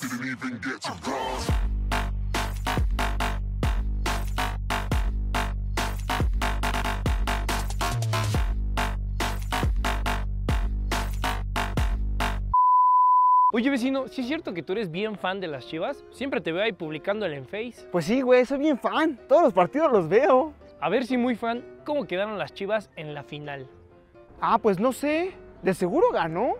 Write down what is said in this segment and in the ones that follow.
Didn't even get to. Oye vecino, ¿sí es cierto que tú eres bien fan de las chivas? Siempre te veo ahí publicándole en Face. Pues sí, güey, soy bien fan. Todos los partidos los veo. A ver si muy fan, ¿cómo quedaron las chivas en la final? Ah, pues no sé. De seguro ganó.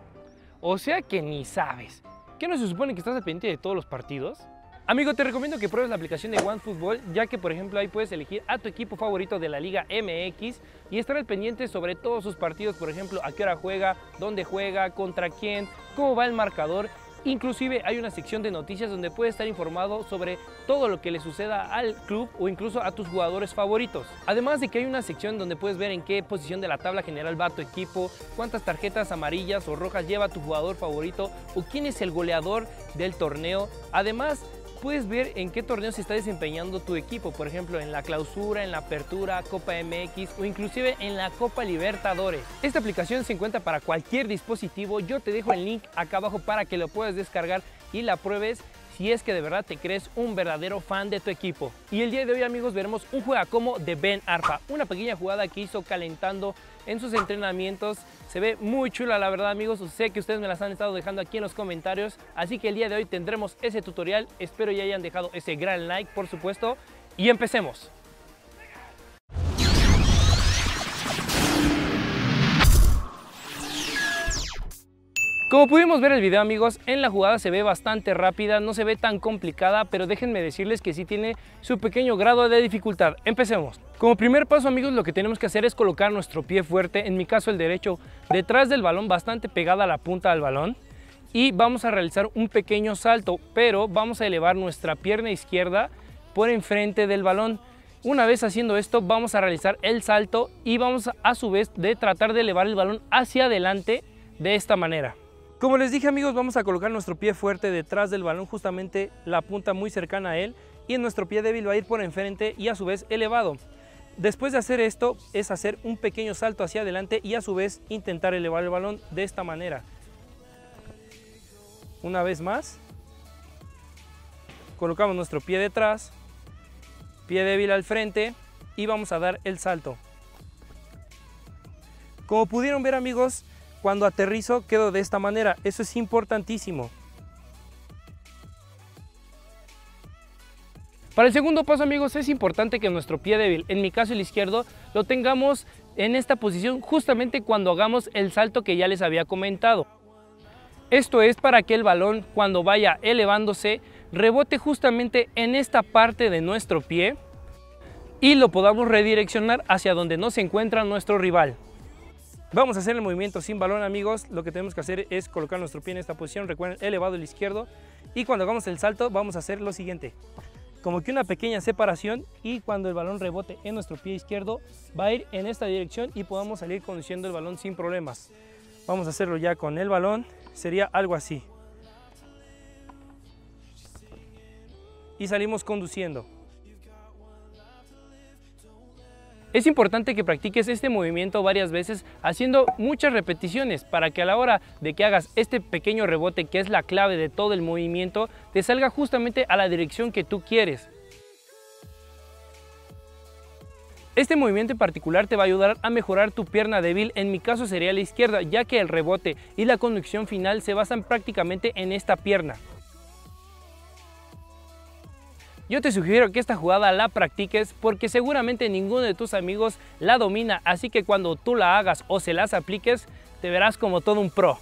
O sea que ni sabes. ¿Qué no se supone que estás al pendiente de todos los partidos? Amigo, te recomiendo que pruebes la aplicación de OneFootball, ya que por ejemplo ahí puedes elegir a tu equipo favorito de la Liga MX y estar al pendiente sobre todos sus partidos, por ejemplo, a qué hora juega, dónde juega, contra quién, cómo va el marcador. Inclusive hay una sección de noticias donde puedes estar informado sobre todo lo que le suceda al club o incluso a tus jugadores favoritos. Además de que hay una sección donde puedes ver en qué posición de la tabla general va tu equipo, cuántas tarjetas amarillas o rojas lleva tu jugador favorito o quién es el goleador del torneo. Además, puedes ver en qué torneo se está desempeñando tu equipo, por ejemplo en la clausura, en la apertura, Copa MX o inclusive en la Copa Libertadores. Esta aplicación se encuentra para cualquier dispositivo, yo te dejo el link acá abajo para que lo puedas descargar y la pruebes si es que de verdad te crees un verdadero fan de tu equipo. Y el día de hoy amigos veremos un juega como de Ben Arfa, una pequeña jugada que hizo calentando en sus entrenamientos. Se ve muy chula la verdad amigos, sé que ustedes me las han estado dejando aquí en los comentarios, así que el día de hoy tendremos ese tutorial, espero ya hayan dejado ese gran like por supuesto y empecemos. Como pudimos ver el video amigos, en la jugada se ve bastante rápida, no se ve tan complicada, pero déjenme decirles que sí tiene su pequeño grado de dificultad. Empecemos. Como primer paso amigos, lo que tenemos que hacer es colocar nuestro pie fuerte, en mi caso el derecho, detrás del balón, bastante pegada a la punta del balón. Y vamos a realizar un pequeño salto, pero vamos a elevar nuestra pierna izquierda por enfrente del balón. Una vez haciendo esto, vamos a realizar el salto y vamos a su vez de tratar de elevar el balón hacia adelante de esta manera. Como les dije amigos, vamos a colocar nuestro pie fuerte detrás del balón, justamente la punta muy cercana a él, y nuestro pie débil va a ir por enfrente y a su vez elevado. Después de hacer esto, es hacer un pequeño salto hacia adelante y a su vez intentar elevar el balón de esta manera. Una vez más, colocamos nuestro pie detrás, pie débil al frente y vamos a dar el salto. Como pudieron ver amigos, cuando aterrizo quedo de esta manera, eso es importantísimo. Para el segundo paso amigos es importante que nuestro pie débil, en mi caso el izquierdo, lo tengamos en esta posición justamente cuando hagamos el salto que ya les había comentado. Esto es para que el balón cuando vaya elevándose rebote justamente en esta parte de nuestro pie y lo podamos redireccionar hacia donde no se encuentra nuestro rival. Vamos a hacer el movimiento sin balón, amigos. Lo que tenemos que hacer es colocar nuestro pie en esta posición. Recuerden, elevado el izquierdo. Y cuando hagamos el salto, vamos a hacer lo siguiente. Como que una pequeña separación y cuando el balón rebote en nuestro pie izquierdo, va a ir en esta dirección y podamos salir conduciendo el balón sin problemas. Vamos a hacerlo ya con el balón. Sería algo así. Y salimos conduciendo. Es importante que practiques este movimiento varias veces haciendo muchas repeticiones para que a la hora de que hagas este pequeño rebote que es la clave de todo el movimiento te salga justamente a la dirección que tú quieres. Este movimiento en particular te va a ayudar a mejorar tu pierna débil, en mi caso sería la izquierda, ya que el rebote y la conducción final se basan prácticamente en esta pierna. Yo te sugiero que esta jugada la practiques porque seguramente ninguno de tus amigos la domina, así que cuando tú la hagas o se las apliques, te verás como todo un pro.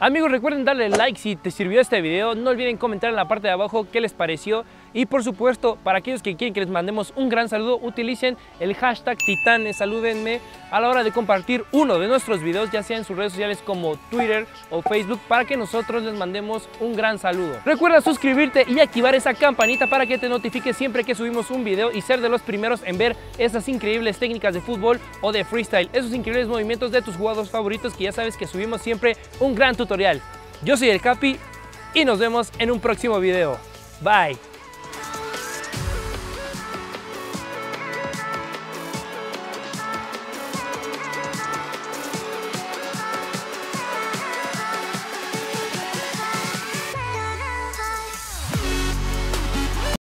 Amigos recuerden darle like si te sirvió este video, no olviden comentar en la parte de abajo qué les pareció Y por supuesto, para aquellos que quieren que les mandemos un gran saludo, utilicen el hashtag Titanes, salúdenme a la hora de compartir uno de nuestros videos, ya sea en sus redes sociales como Twitter o Facebook, para que nosotros les mandemos un gran saludo. Recuerda suscribirte y activar esa campanita para que te notifique siempre que subimos un video y ser de los primeros en ver esas increíbles técnicas de fútbol o de freestyle, esos increíbles movimientos de tus jugadores favoritos que ya sabes que subimos siempre un gran tutorial. Yo soy el Capi y nos vemos en un próximo video. Bye.